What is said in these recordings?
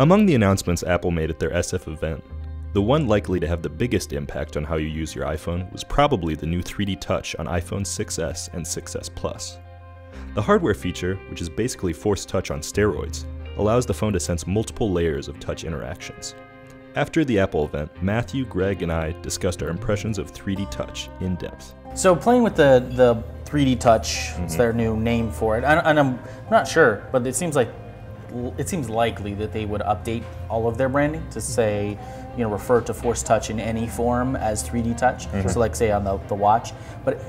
Among the announcements Apple made at their SF event, the one likely to have the biggest impact on how you use your iPhone was probably the new 3D Touch on iPhone 6s and 6s Plus. The hardware feature, which is basically Force Touch on steroids, allows the phone to sense multiple layers of touch interactions. After the Apple event, Matthew, Greg, and I discussed our impressions of 3D Touch in depth. So playing with the the 3D Touch, it's mm-hmm. their new name for it, and I'm not sure, but it seems like it seems likely that they would update all of their branding to say, you know, refer to Force Touch in any form as 3D Touch. So mm-hmm. like say on the, the watch, but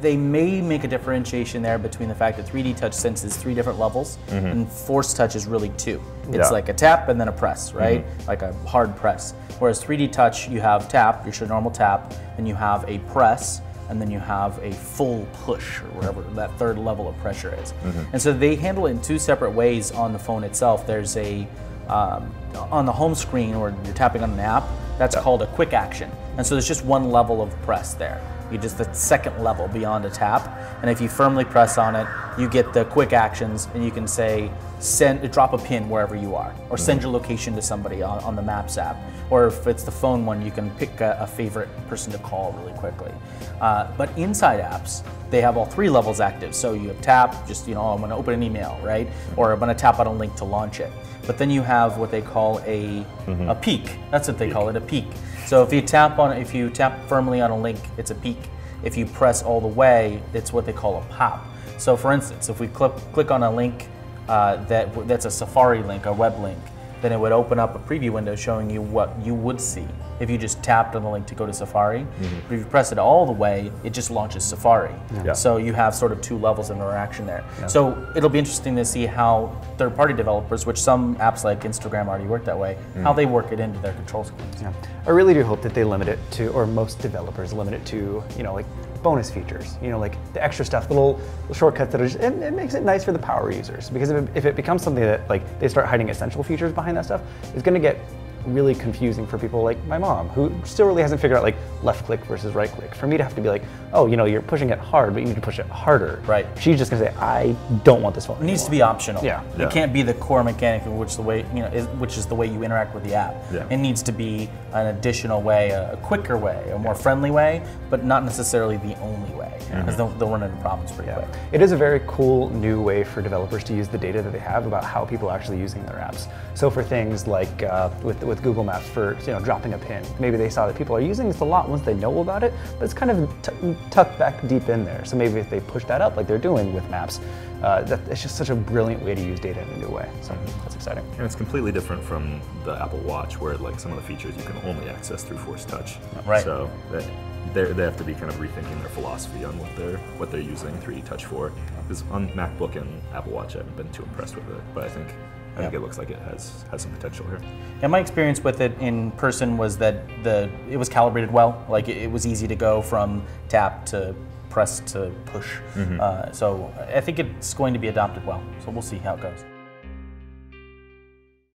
they may make a differentiation there between the fact that 3D Touch senses three different levels mm-hmm. and Force Touch is really two. It's Yeah. like a tap and then a press, right? Mm-hmm. Like a hard press. Whereas 3D Touch, you have tap, your normal tap, and you have a press, and then you have a full push or whatever that third level of pressure is. And so they handle it in two separate ways on the phone itself. There's a um, on the home screen or you're tapping on an app, that's called a quick action. And so there's just one level of press there. You just the second level beyond a tap. And if you firmly press on it, you get the quick actions and you can say send drop a pin wherever you are or send mm-hmm. your location to somebody on, on the Maps app. Or if it's the phone one, you can pick a, a favorite person to call really quickly. Uh, but inside apps, they have all three levels active. So you have tap, just you know, oh, I'm going to open an email, right? Mm-hmm. Or I'm going to tap on a link to launch it. But then you have what they call a mm-hmm. a peek. That's what they call it, a peek. So if you tap on, if you tap firmly on a link, it's a peek. If you press all the way, it's what they call a pop. So for instance, if we click click on a link uh, that that's a Safari link, a web link, then it would open up a preview window showing you what you would see if you just tapped on the link to go to Safari. But if you press it all the way, it just launches Safari. Yeah. So you have sort of two levels of interaction there. So it'll be interesting to see how third-party developers, which some apps like Instagram already work that way, mm. how they work it into their control schemes. Yeah. I really do hope that they limit it to, or most developers limit it to, you know, like bonus features. You know, like the extra stuff, little, little shortcuts that are just, it, it makes it nice for the power users. Because if it, if it becomes something that like they start hiding essential features behind that stuff, it's going to get really confusing for people like my mom, who still really hasn't figured out like left click versus right click. For me to have to be like, oh, you know, you're pushing it hard, but you need to push it harder. Right. She's just gonna say, I don't want this phone. It needs to be optional. Yeah. Yeah. It can't be the core mechanic in which the way you know is, which is the way you interact with the app. Yeah. It needs to be an additional way, a, a quicker way, a more friendly way, but not necessarily the only way, because they'll, they'll run into problems pretty quick. It is a very cool new way for developers to use the data that they have about how people are actually using their apps. So for things like uh, with, with Google Maps for you know dropping a pin, maybe they saw that people are using this a lot once they know about it, but it's kind of tucked back deep in there. So maybe if they push that up like they're doing with Maps, uh, that, it's just such a brilliant way to use data in a new way. So that's exciting. And it's completely different from the Apple Watch, where like some of the features you can only access through Force Touch. Right. So they they they have to be kind of rethinking their philosophy on what they're what they're using 3D Touch for. Because on MacBook and Apple Watch, I haven't been too impressed with it, but I think I think it looks like it has has some potential here. And my experience with it in person was that the it was calibrated well. Like it, it was easy to go from tap to press to push. Uh, so I think it's going to be adopted well. So we'll see how it goes.